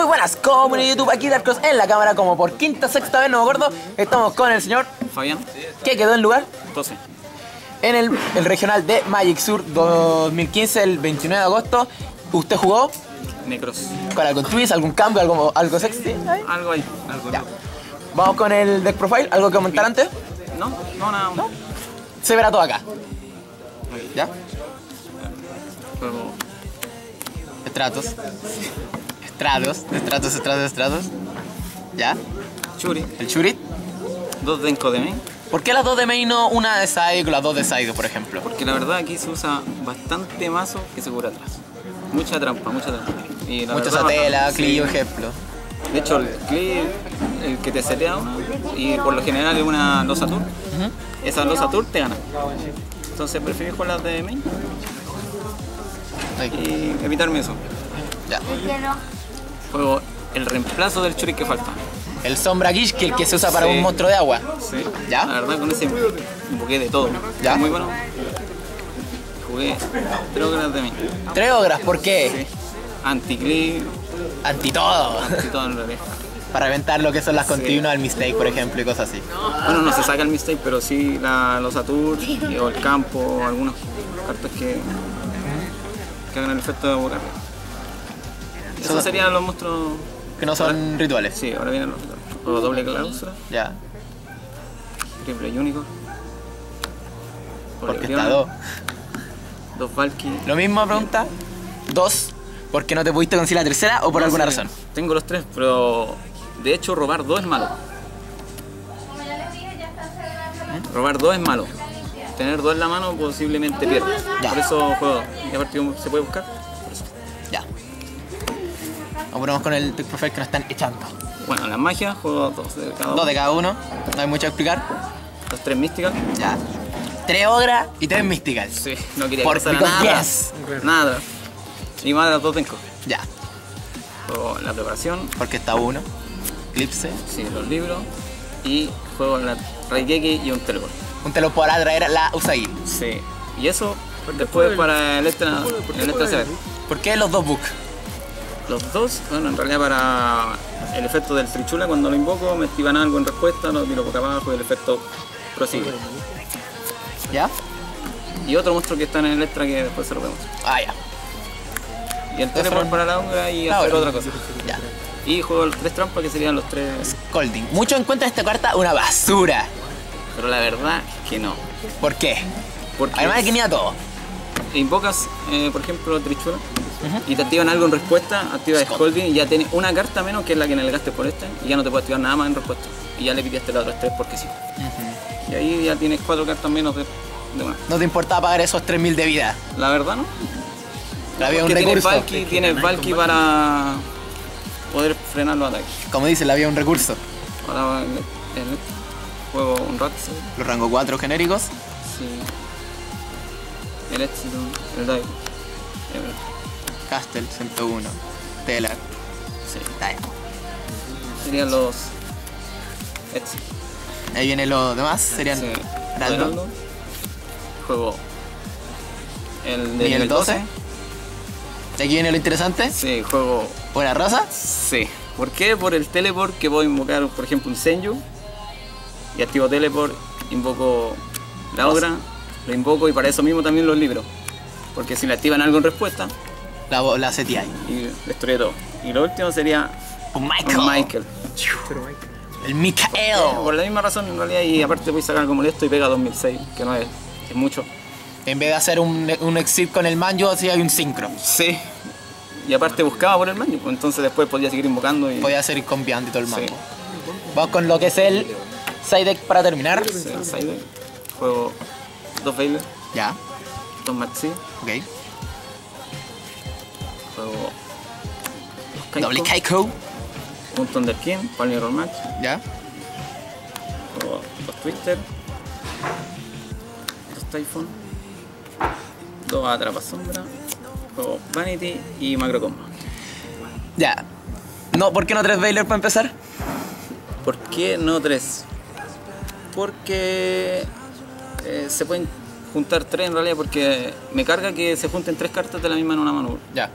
Muy buenas, comunidad YouTube, aquí Darkos en la cámara como por quinta, sexta vez, no me acuerdo. Estamos con el señor Fabián, que quedó en lugar 12. en el, el regional de Magic Sur 2015, el 29 de agosto. ¿Usted jugó Necros. con algún twist, algún cambio, algo, algo sexy? ahí? Algo ahí. Algo Ya. Vamos con el deck profile, algo que comentar antes. No, no, nada. No. Se verá todo acá. ¿Ya? Juego Estratos. Estratos, estratos, estratos, estratos. ¿Ya? Churi. El Churit. Dos de main. ¿Por qué las dos de main no una de side con las dos de side, por ejemplo? Porque la verdad aquí se usa bastante mazo que se cura atrás. Mucha trampa, mucha trampa. Y la Mucha satela, Clio, sí. ejemplo. De hecho, el Clio, el que te setea una, y por lo general es una losa tour. Esa losa tour te gana. Entonces prefiero jugar las de main y evitarme eso. Ya. Juego el reemplazo del Churi que falta. El Sombra Gish, que el que se usa para Sí. un monstruo de agua. Sí. ¿Ya? La verdad con ese buqué de todo. ¿Ya? Muy bueno. Jugué tres horas de mí. Tres ogras, ¿por qué? Sí. Anti-clip, Anti todo. anti todo en realidad. para evitar lo que son las Sí. continuas, el mistake, por ejemplo, y cosas así. Bueno, no se saca el mistake, pero sí la, los Atur o el campo, algunas cartas que, que hagan el efecto de borrar. Esos Eso- serían los monstruos. Que no son rituales. Sí, ahora vienen los o doble cláusula, Ya. triple único. Porque está dos. Dos Valky. Lo mismo pregunta. Dos. ¿Por qué no te pudiste conseguir la tercera o por No alguna razón? Tengo los tres, pero de hecho robar dos es malo. Robar dos es malo. Tener dos en la mano posiblemente pierdas. Por eso juego dos. Y aparte se puede buscar. Ponemos con el Tech Profile que nos están echando. Bueno, las magias juego dos de cada uno. Dos de cada uno. No hay mucho que explicar. Los tres místicas. Ya. Tres ogras y tres místicas. Sí, no quería Por- pasar nada. yes. Nada. Y más de las dos tengo. Ya. Juego la preparación, Porque está uno. Eclipse. sí, los libros. Y juego la Raigeki y un teleport. Un te lo podrá traer la Usagi. Sí. Y eso después para el extra, el extra. ¿Por qué los dos books? Los dos, bueno, en realidad para el efecto del Trichula, cuando lo invoco, me activan algo en respuesta, lo tiro boca abajo y el efecto prosigue. ¿Ya? Y otro monstruo que está en el extra que después se lo vemos. Ah, ya. Y el teleport para la obra y hacer otra cosa. Ya. Y juego los tres trampas que serían los tres. Scolding. Muchos encuentran esta carta una basura. Pero la verdad es que no. ¿Por qué? Porque Además de que mira todo. invocas, eh, por ejemplo, Trichula y te activan algo en respuesta, activa Scolding y ya tienes una carta menos que es la que negaste por esta y ya no te puede activar nada más en respuesta. Y ya le quitaste las otras tres porque sí. Y ahí ya tienes cuatro cartas menos de, de una. No te importaba pagar esos 3000 de vida. La verdad, ¿no? Había un Porque tienes recurso. Valky, tienes Valky para poder frenar los ataques. Como dice, le había un recurso. Ahora el, el juego un rat, sí. Los rango 4 genéricos. El éxito, el dive. Castle 101. Telar. Sí. Serían los éxitos. Ahí vienen los demás. Serían Sí. Heraldo. Juego el de Nivel nivel 12. 12. Y aquí viene lo interesante. Sí, juego Buena rosa. Sí. ¿Por qué? Por el teleport que puedo invocar, por ejemplo, un Senju. Y activo teleport, invoco la obra, lo invoco y para eso mismo también los libros. Porque si le activan algo en respuesta, La, la CTI. y destruye todo. Y lo último sería Un un Michael. Michael. El Mikael. Por la misma razón en realidad y aparte voy a sacar algo molesto y pega 2006, que no es, es mucho. En vez de hacer un, un exit con el manjo, así hay un sincro. Sí. Y aparte buscaba por el maño, pues entonces después podía seguir invocando y... Podía hacer combiando y todo el Sí. mango. Vamos con lo que es el side deck para terminar. Sí, el side. Juego dos Veiler, Ya. dos Maxi, Ok. Juego Kaiko, Doble Kaiko. un Thunderkin, para el Mirror Match, Ya. juego dos Twister, dos Typhon, dos Atrapa Sombra, juego Vanity y Macro Combo. Ya. No, ¿por qué no tres Baylor para empezar? ¿Por qué no tres? Porque eh, se pueden juntar tres en realidad porque me carga que se junten tres cartas de la misma en una mano. Ya.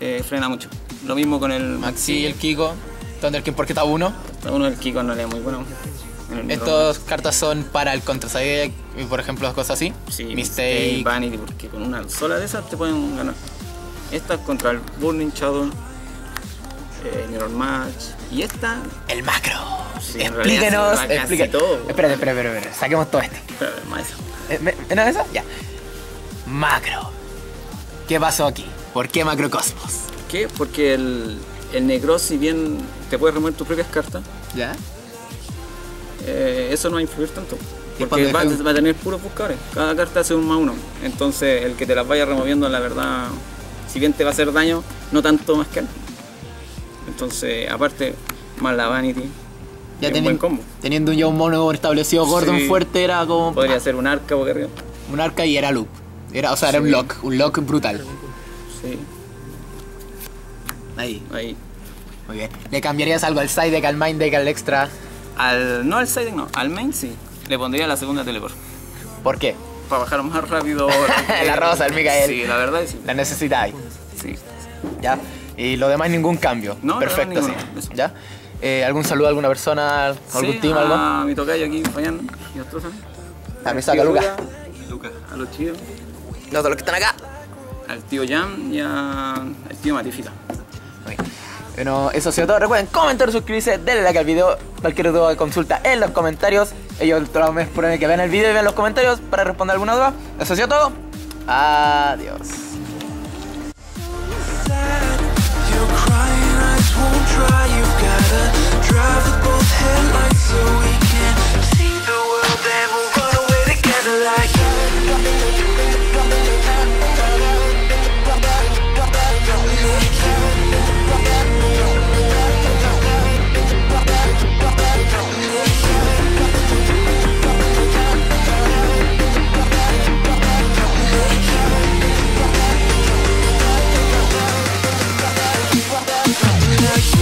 Eh, frena mucho. Lo mismo con el Maxi y el Kiko. Thunderkin porque está uno. Uno del Kiko no le es muy bueno. En el Estas cartas son para el Contra y por ejemplo cosas así. Sí, Mistake. Vanity, porque con una sola de esas te pueden ganar. Esta es contra el Burning Shadow, eh, Match. Y esta, El macro. Sí, Explíquenos. explique- todo. Espérate, espérate, espérate, espérate. Saquemos todo este. espera, más esa. Eh, ¿me- ¿No es eso? Ya. Macro. ¿Qué pasó aquí? ¿Por qué Macrocosmos? ¿Qué? Porque el, el Necros, si bien te puede remover tus propias cartas, ¿Ya? eh, eso no va a influir tanto. ¿Y Porque va, a tener puros buscadores. Cada carta hace un más uno. Entonces, el que te las vaya removiendo, la verdad, si bien te va a hacer daño, no tanto más que él. Entonces, aparte, más la Vanity. Ya es un buen combo. Teniendo ya un mono establecido Gordon Sí. fuerte era como Podría ser un arca boca arriba. un arca y era loop. Era, o sea, era un lock, un lock brutal. Sí, Ahí, ahí. muy bien. ¿Le cambiarías algo al side deck, al main deck, al extra? Al, no al siding, no. Al main sí. Le pondría la segunda teleport. ¿Por qué? Para bajar más rápido. La rosa, el Mikael. Sí, la verdad sí. La necesitáis. Sí. ¿Ya? Y lo demás ningún cambio. No, Perfecto, sí. Eso. ¿Ya? Eh, ¿Algún saludo a alguna persona, algún Sí, team, algo? A mi tocayo aquí fallando. Y otros A mi saca Lucas. Lucas. A los tíos. No, todos los que están acá. Al tío Jam y a- al tío Matífica. Bueno, eso ha sido todo. Recuerden comentar, suscribirse, denle like al video. Cualquier duda consulta en los comentarios. Ellos todos los meses ponen que vean el video y vean los comentarios para responder alguna duda. Eso ha sido todo. Adiós.